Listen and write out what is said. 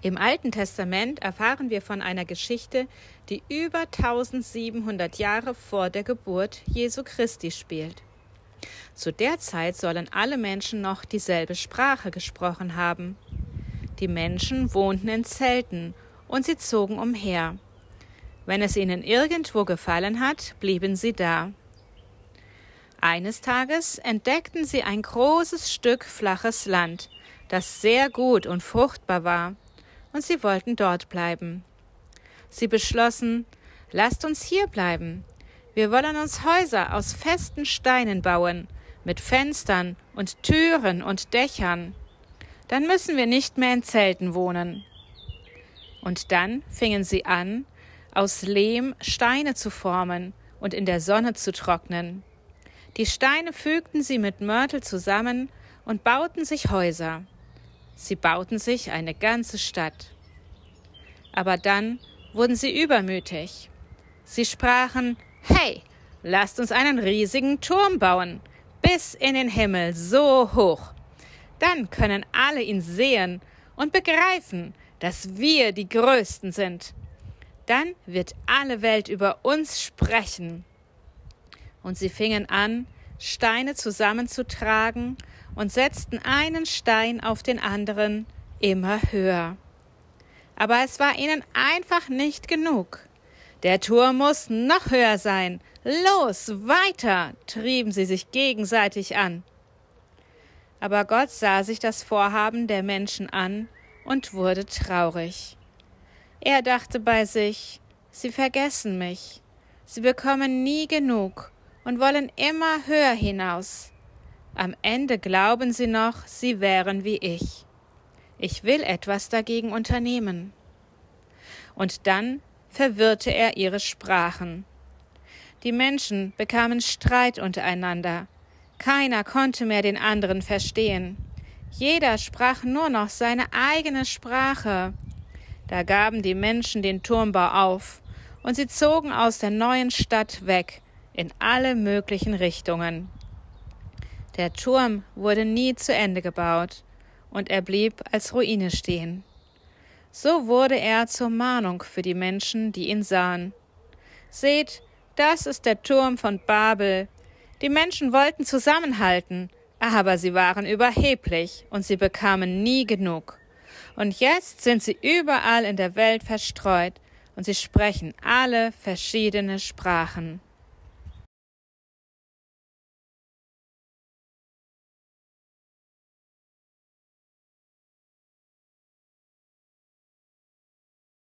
Im Alten Testament erfahren wir von einer Geschichte, die über 1700 Jahre vor der Geburt Jesu Christi spielt. Zu der Zeit sollen alle Menschen noch dieselbe Sprache gesprochen haben. Die Menschen wohnten in Zelten und sie zogen umher. Wenn es ihnen irgendwo gefallen hat, blieben sie da. Eines Tages entdeckten sie ein großes Stück flaches Land, das sehr gut und fruchtbar war und sie wollten dort bleiben. Sie beschlossen, lasst uns hier bleiben. Wir wollen uns Häuser aus festen Steinen bauen, mit Fenstern und Türen und Dächern. Dann müssen wir nicht mehr in Zelten wohnen. Und dann fingen sie an, aus Lehm Steine zu formen und in der Sonne zu trocknen. Die Steine fügten sie mit Mörtel zusammen und bauten sich Häuser. Sie bauten sich eine ganze Stadt. Aber dann wurden sie übermütig. Sie sprachen, Hey, lasst uns einen riesigen Turm bauen, bis in den Himmel so hoch. Dann können alle ihn sehen und begreifen, dass wir die Größten sind. Dann wird alle Welt über uns sprechen. Und sie fingen an, Steine zusammenzutragen und setzten einen Stein auf den anderen immer höher. Aber es war ihnen einfach nicht genug. Der Turm muss noch höher sein. Los, weiter, trieben sie sich gegenseitig an. Aber Gott sah sich das Vorhaben der Menschen an und wurde traurig. Er dachte bei sich, sie vergessen mich, sie bekommen nie genug und wollen immer höher hinaus. Am Ende glauben sie noch, sie wären wie ich. Ich will etwas dagegen unternehmen. Und dann verwirrte er ihre Sprachen. Die Menschen bekamen Streit untereinander. Keiner konnte mehr den anderen verstehen. Jeder sprach nur noch seine eigene Sprache. Da gaben die Menschen den Turmbau auf, und sie zogen aus der neuen Stadt weg in alle möglichen Richtungen. Der Turm wurde nie zu Ende gebaut, und er blieb als Ruine stehen. So wurde er zur Mahnung für die Menschen, die ihn sahen. Seht, das ist der Turm von Babel. Die Menschen wollten zusammenhalten, aber sie waren überheblich und sie bekamen nie genug. Und jetzt sind sie überall in der Welt verstreut und sie sprechen alle verschiedene Sprachen.